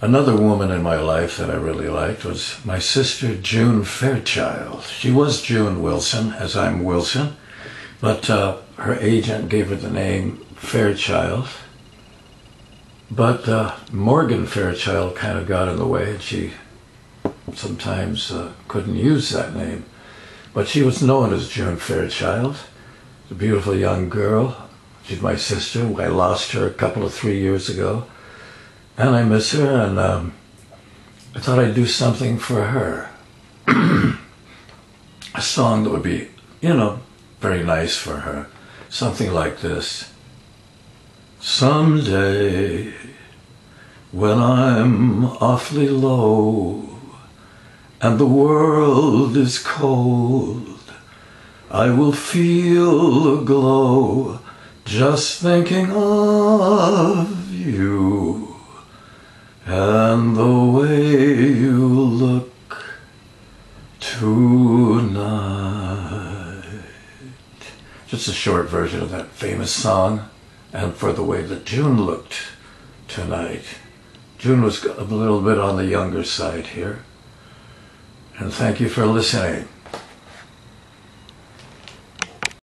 Another woman in my life that I really liked was my sister June Fairchild. She was June Wilson, as I'm Wilson, but uh, her agent gave her the name Fairchild. But uh, Morgan Fairchild kind of got in the way, and she sometimes uh, couldn't use that name. But she was known as June Fairchild, a beautiful young girl. She's my sister. I lost her a couple of three years ago and I miss her, and um, I thought I'd do something for her. a song that would be, you know, very nice for her. Something like this. Someday, when I'm awfully low and the world is cold, I will feel a glow just thinking of you. And the way you look tonight. Just a short version of that famous song, and for the way that June looked tonight. June was a little bit on the younger side here. And thank you for listening.